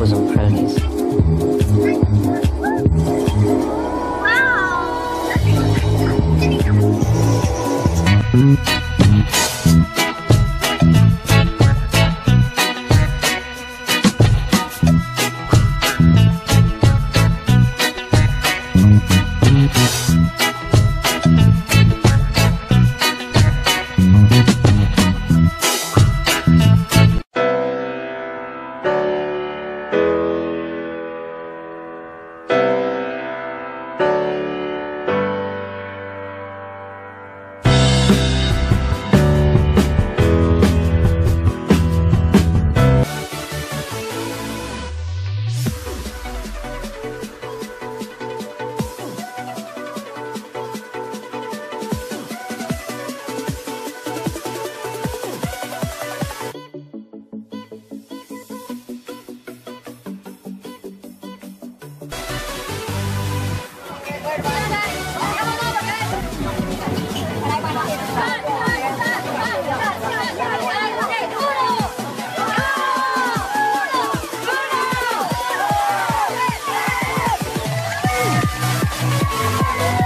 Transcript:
for some friends. Wow.